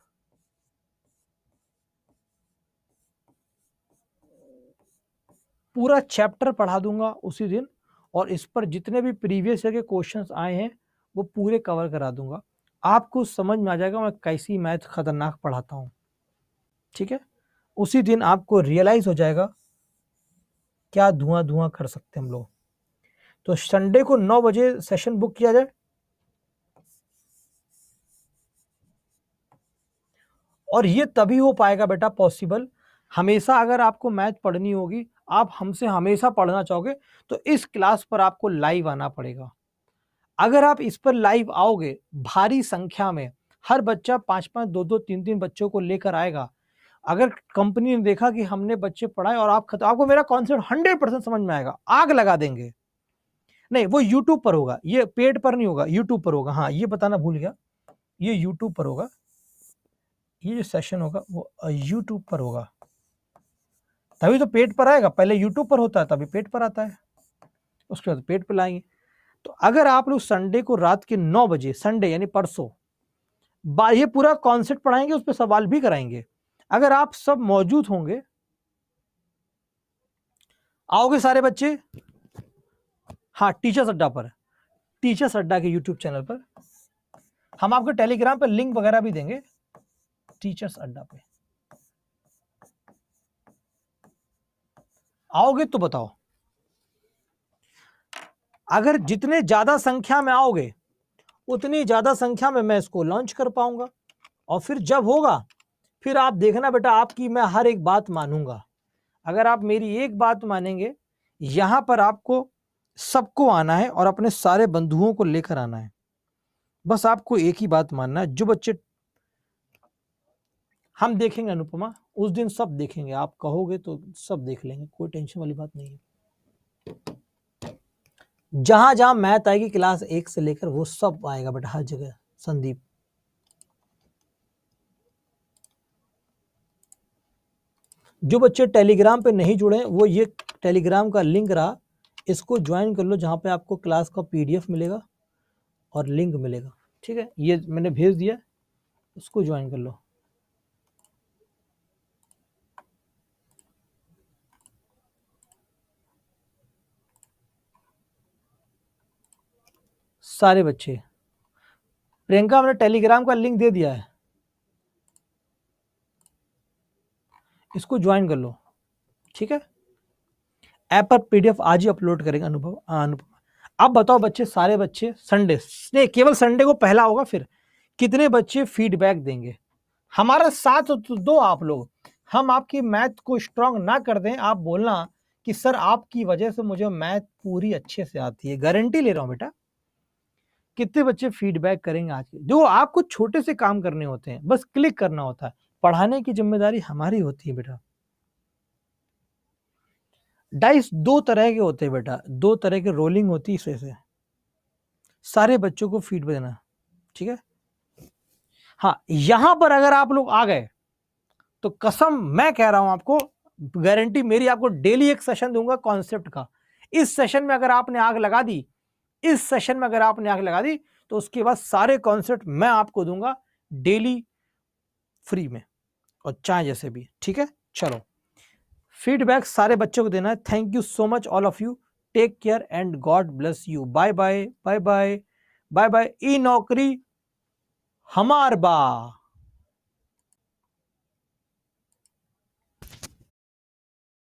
A: पूरा चैप्टर पढ़ा दूँगा उसी दिन और इस पर जितने भी प्रीवियस ईयर के क्वेश्चन आए हैं, वो पूरे कवर करा दूँगा। आपको समझ में आ जाएगा मैं कैसी मैथ खतरनाक पढ़ाता हूँ। ठीक है? उसी दिन आपको रियलाइज़ हो जाएगा क्या धुआँ धुआँ कर सकते हम लोग। तो संडे को नौ बजे सेशन बुक किया जाए। और ये तभी हो पाएगा बेटा पॉसिबल हमेशा अगर आपको मैथ पढ़नी होगी आप हमसे हमेशा पढ़ना चाहोगे तो इस क्लास पर आपको लाइव आना पड़ेगा। अगर आप इस पर लाइव आओगे भारी संख्या में हर बच्चा पाँच पाँच दो दो तीन तीन बच्चों को लेकर आएगा। अगर कंपनी ने देखा कि हमने बच्चे पढ़ाए और आप खत, आपको मेरा कॉन्सेप्ट हंड्रेड परसेंट समझ में आएगा आग लगा देंगे। नहीं वो यूट्यूब पर होगा ये पेड पर नहीं होगा यूट्यूब पर होगा हाँ ये बताना भूल गया ये यूट्यूब पर होगा ये जो सेशन होगा वो यूट्यूब पर होगा। तभी तो पेट पर आएगा, पहले यूट्यूब पर होता है, तभी पेट पर आता है। उसके बाद पेट पर लाएँगे। तो अगर आप लोग संडे को रात के नौ बजे संडे यानी परसों ये पूरा कॉन्सेप्ट पढ़ाएँगे, उस पर सवाल भी कराएँगे। अगर आप सब मौजूद होंगे, आओगे सारे बच्चे? हाँ टीचर्स अड्डा पर। टीचर्स अड्डा के यूट्यूब चैनल पर। हम आपको टेलीग्राम पर लिंक वगैरह भी देंगे, टीचर्स अड्डा पे। आओगे तो बताओ। अगर जितने ज़्यादा संख्या में आओगे, उतनी ज़्यादा संख्या में मैं इसको लॉन्च कर पाऊँगा। और फिर जब होगा, फिर आप देखना बेटा, आपकी मैं हर एक बात मानूँगा। अगर आप मेरी एक बात मानेंगे, यहाँ पर आपको सबको आना है और अपने सारे बंधुओं को लेकर आना है। बस आपको एक ही बात मानना है, जो बच्चे हम देखेंगे अनुपमा। उस दिन सब देखेंगे। आप कहोगे तो सब देख लेंगे, कोई टेंशन वाली बात नहीं है। जहाँ जहाँ मैथ आएगी, क्लास एक से लेकर वो सब आएगा, बेटा हर जगह। संदीप। जो बच्चे टेलीग्राम पे नहीं जुड़े, वो ये टेलीग्राम का लिंक रहा, इसको ज्वाइन कर लो, जहाँ पे आपको क्लास का पीडीएफ मिलेगा और लिंक मिलेगा। ठीक है? ये मैंने भेज दिया, उसको ज्वाइन कर लो। सारे बच्चे। प्रियंका, हमने टेलीग्राम का लिंक दे दिया है। इसको ज्वाइन कर लो। ठीक है? ऐप पर पीडीएफ आज ही अपलोड करेंगे, अनुभव अनुभव। अब बताओ बच्चे, सारे बच्चे, संडे। नहीं, केवल संडे को पहला होगा फिर। कितने बच्चे फीडबैक देंगे? हमारा साथ तो दो आप लोग। हम आपकी मैथ को स्ट्रांग ना कर दें, आप बोलना कि, सर, आपकी वजह से मुझे मैथ पूरी अच्छे से आती है। गारंटी ले रहा हूँ बेटा। कितने बच्चे फीडबैक करेंगे आज के? आपको छोटे से काम करने होते हैं, बस क्लिक करना होता है। पढ़ाने की ज़िम्मेदारी हमारी होती है बेटा। डाइस दो तरह के होते हैं बेटा। दो तरह के रोलिंग होती है इस से। सारे बच्चों को फ़ीड देना, ठीक है? हाँ यहाँ पर अगर आप लोग आ गए तो कसम मैं कह रहा हूँ आपको गारंटी मेरी आपको डेली एक सेशन दूँगा कॉन्सेप्ट का। इस सेशन में अगर आपने आग लगा दी इस सेशन में अगर आपने आग लगा दी तो उसके बाद सारे कॉन्सेप्ट मैं आपको दूँगा डेली फ्री में और चाहे जैसे भी, ठीक है? चलो। फीडबैक सारे बच्चों को देना है। Thank you so much all of you take care and god bless you bye bye bye bye bye bye ई नौकरी हमार बा।